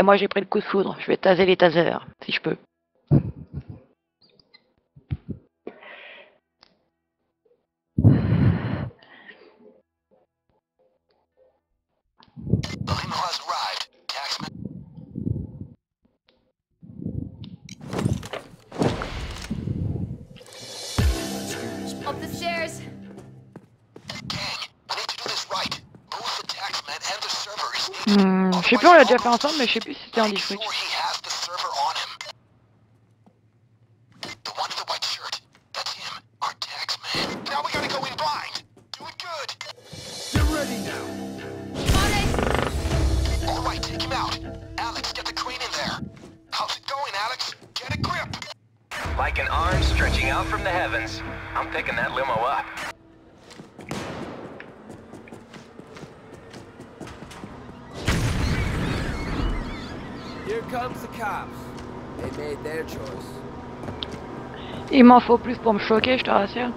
et moi j'ai pris le coup de foudre. Je vais taser les tasers, si je peux. Hmm. Je sais plus, on l'a déjà fait ensemble, mais je sais plus si c'était en district. Il m'en faut plus pour me choquer, je te rassure.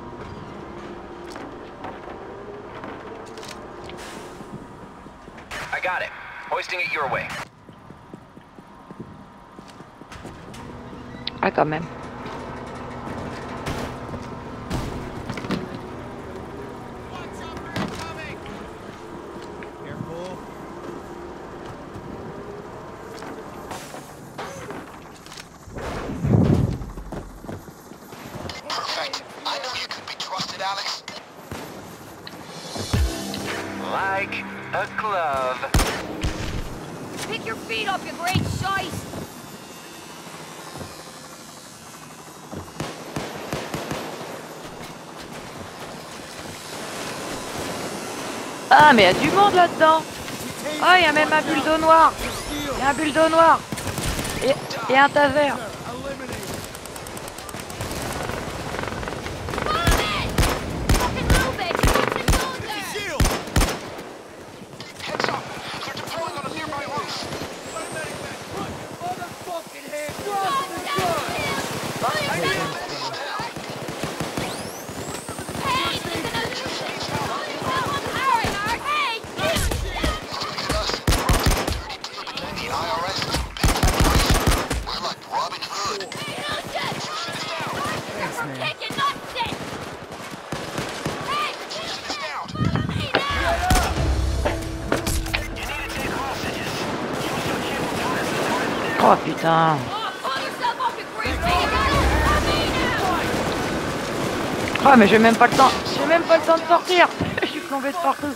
Ah, quand même. Ah, mais il y a du monde là-dedans. Oh, il y a même un bulldog noir. Il y a un bulldog noir. Et, et un taser. Oh putain. Oh mais j'ai même pas le temps. J'ai même pas le temps de sortir. Je suis plombé de partout.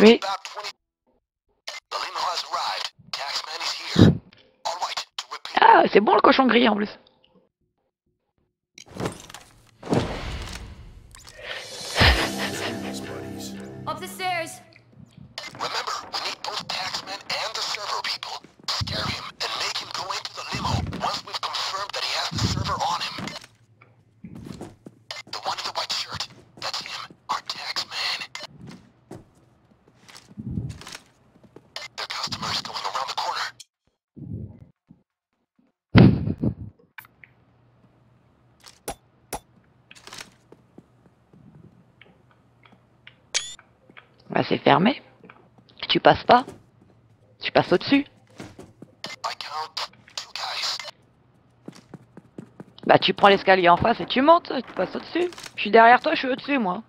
Oui. Ah, c'est bon le cochon grillé en plus. Bah, c'est fermé. Tu passes pas. Tu passes au-dessus. Bah, tu prends l'escalier en face et tu montes. Tu passes au-dessus. Je suis derrière toi, je suis au-dessus, moi.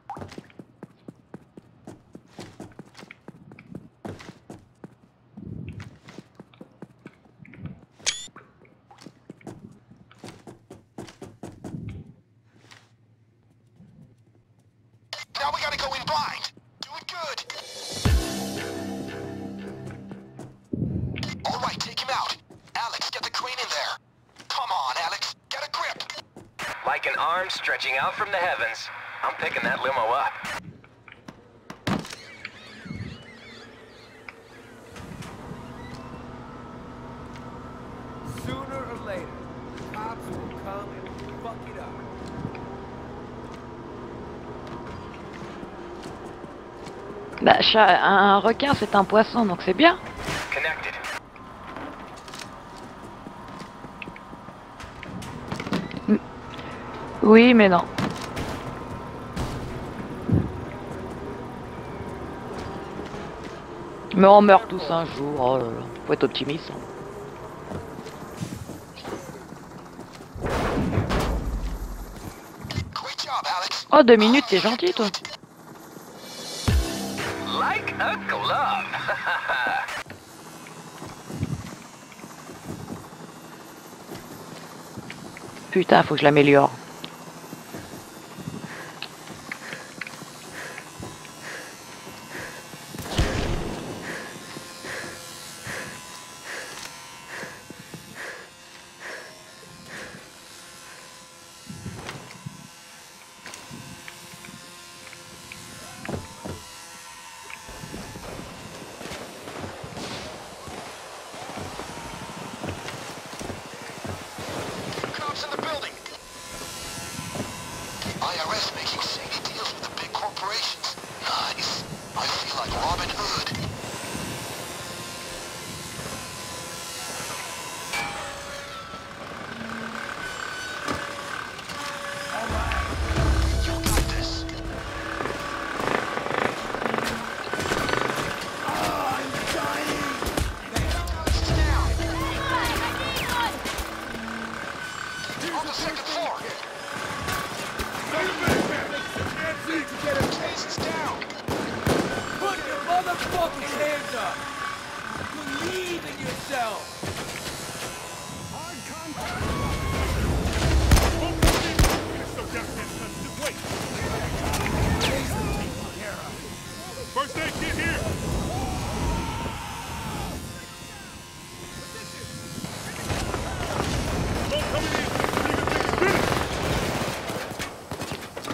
Bah, un requin c'est un poisson donc c'est bien. Connected. Oui, mais non. Mais on meurt tous un jour. Oh là là. Faut être optimiste. Oh, deux minutes, t'es gentil, toi. Putain, faut que je l'améliore.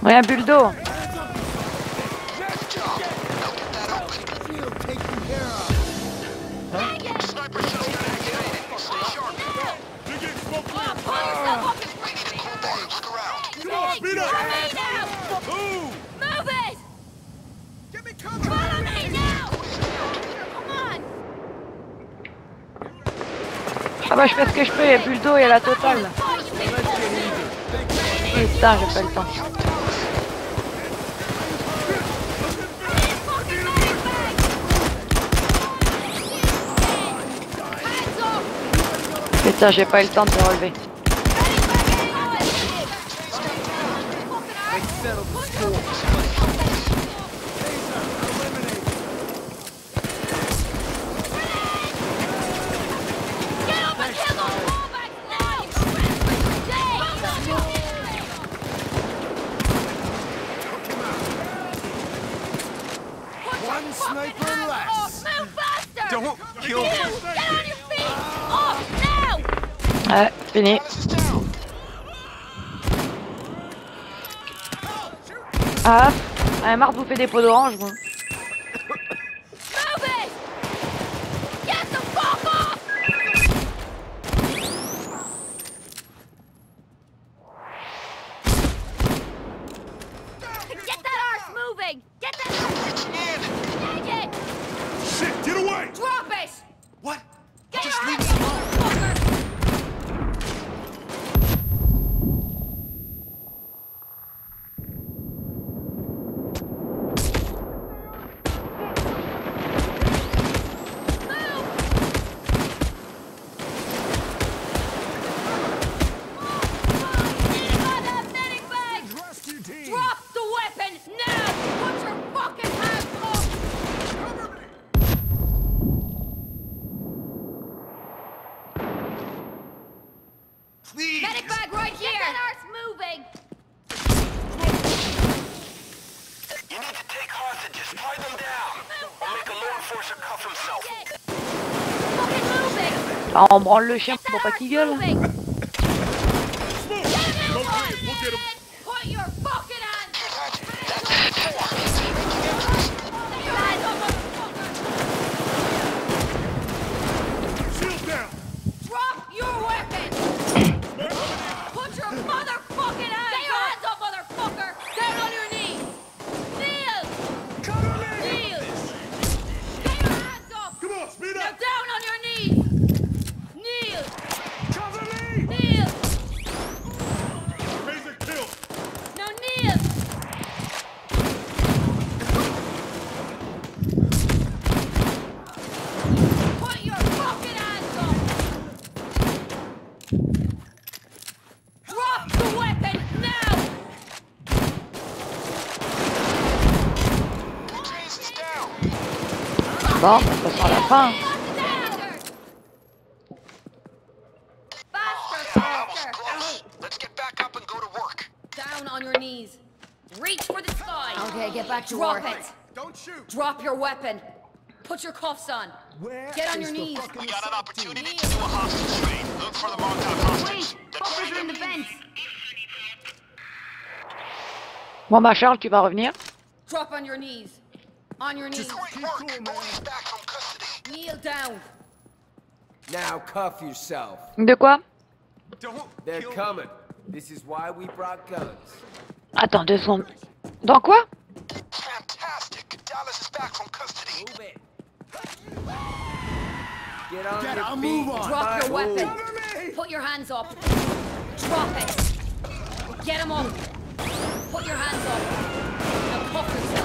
Come on! Ah bah, je fais ce que je peux, et bulldo et la totale. Putain, j'ai pas le temps. fucking medic bag! Hands off! Putain, j'ai pas eu le temps de relever. Medic bag Fucking Get up and kill those robots now! One sniper less! Move faster! Don't kill You! me. Get on your feet! Off now! Is down. Ah, ah, marre de bouffer des pots d'orange, moi it! Get the fuck off! Get that arse moving! Get that Reaching in. Take it! Shit, get away! Drop it! What? Get Just your leave hands me up, motherfucker! Drop the weapon now! Put your fucking hands up! Please. Medic bag right here! Get that arse moving! You need to take hostages. Tie them down. Or make a law enforcer cuff himself. Get fucking moving! Ah, on branle le chien pour pas qu'il gueule. Knees. Reach for the sky. Okay, get back to Drop work. it. Don't shoot! Drop your weapon. Put your cuffs on. Where Get on your knees. fucking We got an opportunity to do a hostage trade. Look for the marked out hostage. Then Fuckers are in the vents. Bon bah Charles, tu vas revenir. Drop on your knees. On your knees. Great Keep work. cool, man. Nobody's back from custody. Kneel down. Now cuff yourself. De quoi Don't They're kill me. coming. This is why we brought guns. Attends deux secondes. Dans quoi Fantastic. Dallas is back from custody. Move it. Get on Get your on, feet. move on. Drop your Move. weapon. Cover me! Put your hands up. Drop it. Get him up. Put your hands up. Now cuff yourself.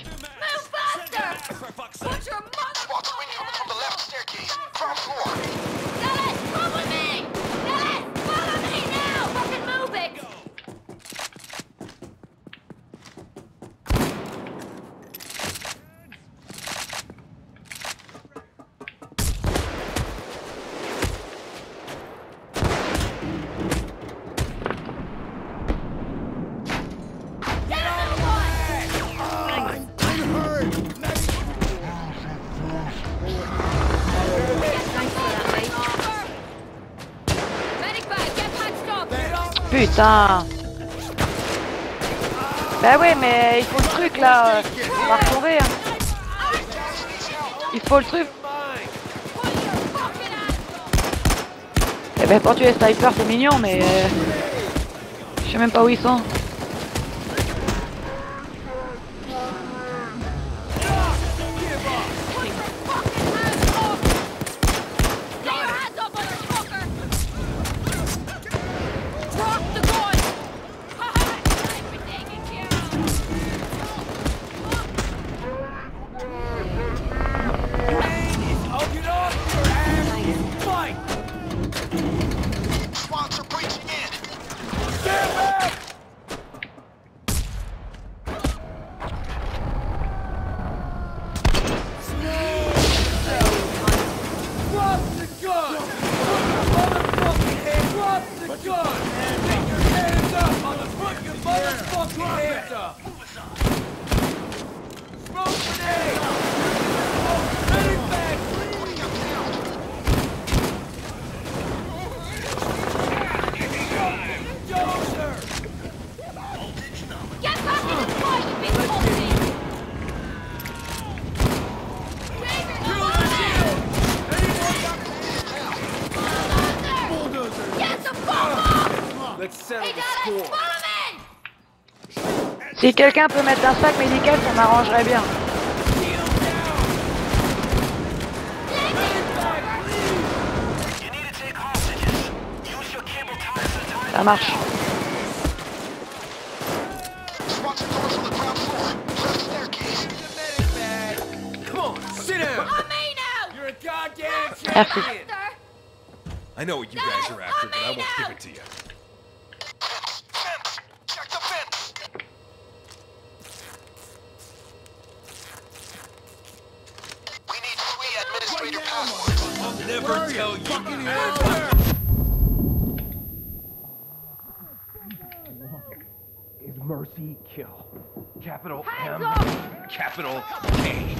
Putain. Bah ouais, mais il faut le truc là. On va retrouver. hein. Il faut le truc. Eh ben pour tuer les snipers c'est mignon mais euh, je sais même pas où ils sont. Si quelqu'un peut mettre un sac médical ça m'arrangerait bien. Ça marche. Merci. I know what you guys are after, but I won't give it to you. Passwords. I'll never tell you. is Mercy Kill. Capital Hands M, up! capital K.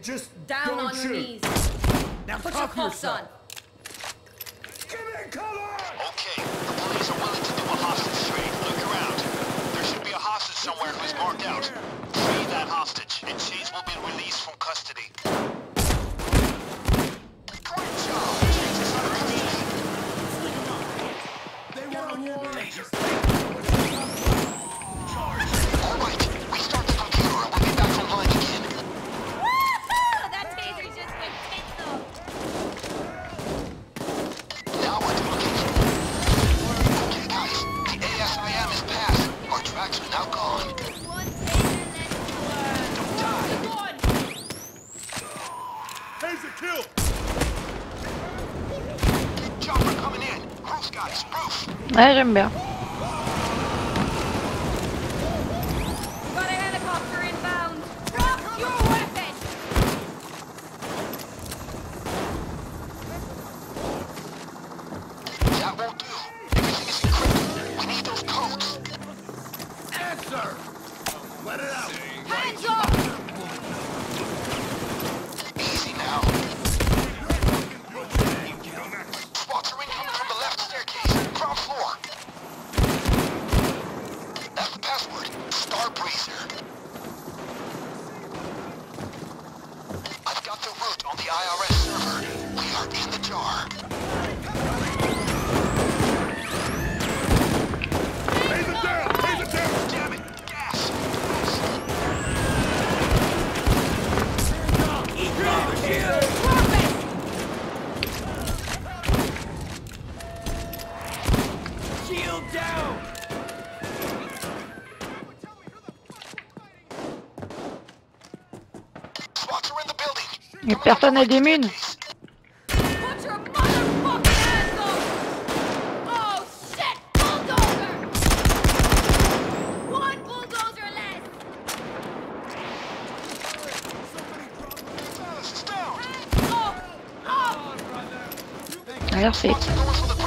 All right, just Down don't on your knees. Now Put your cuff cuffs on. Give me Okay, the police are willing to do a hostage trade. Look around. There should be a hostage somewhere who's marked out. Free that hostage, and Chase will be released from custody. Great job! Chase is under custody. All Chopper coming in. Roof, guys, roof. Ouais, j'aime bien. Personne n'a des mines. Put your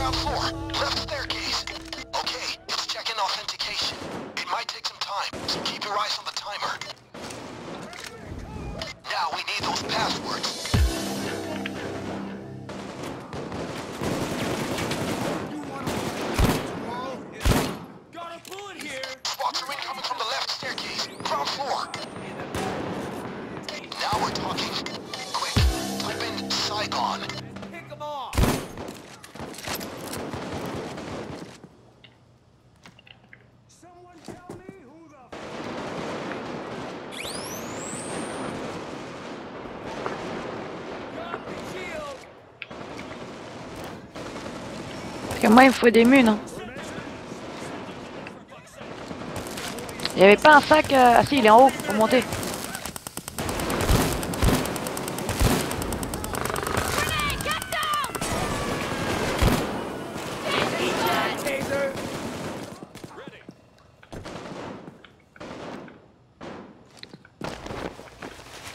moi, il me faut des munes. hein. Il y avait pas un sac. euh, Ah si, il est en haut pour monter.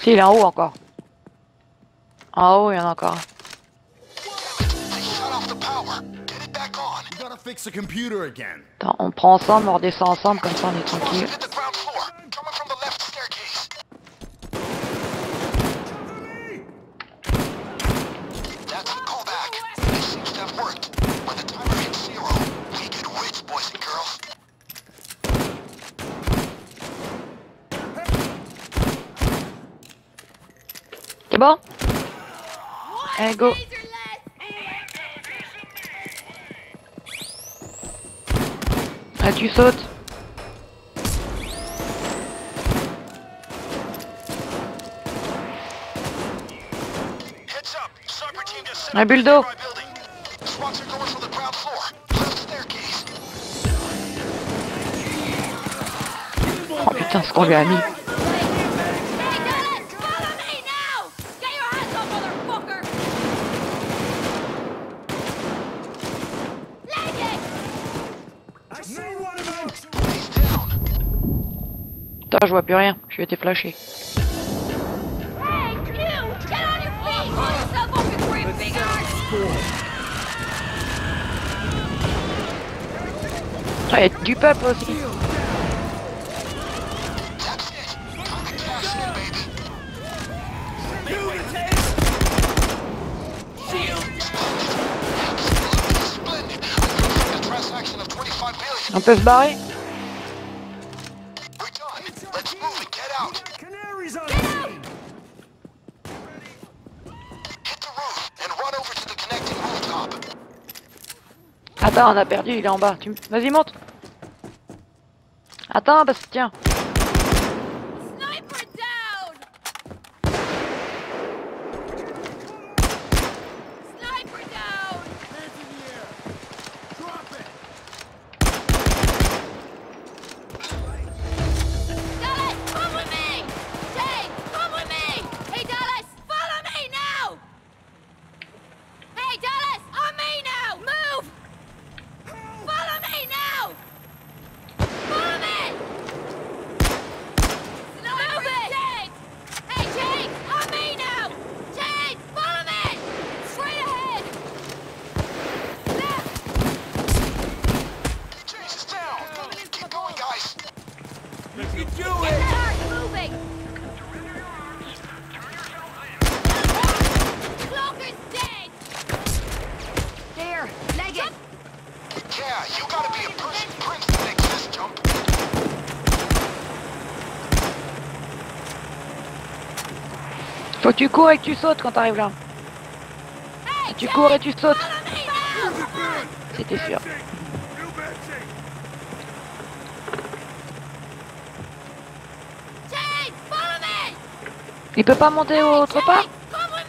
Si, il est en haut encore. En haut, il y en a encore. Attends, on prend ensemble, on redescend ensemble, comme ça on est tranquille. hit the ground floor. The ground floor. Left staircase. Oh putain, ce qu'on lui a mis. Putain, je vois plus rien. Je vais été flashé. Ah, a du peuple aussi. On peut se barrer Attends, on a perdu, il est en bas. Vas-y, monte. Attends, Bastien. Sniper Faut tu cours et que tu sautes quand t'arrives là. Tu cours et tu sautes. C'était sûr. Il peut pas monter autre part Come with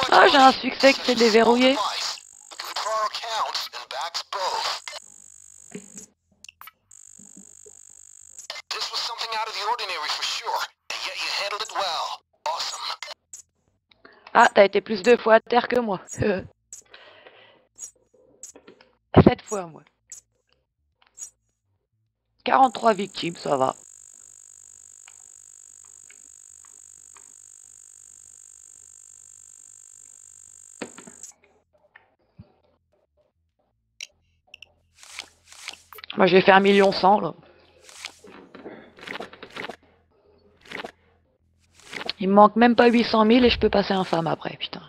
and yet you handled it well. Awesome. Ah, t'as été plus deux fois à terre que moi. Sept fois moi. 43 victimes, ça va. Moi j'ai fait un million cent là. Il me manque même pas 800 000 et je peux passer infâme après, putain.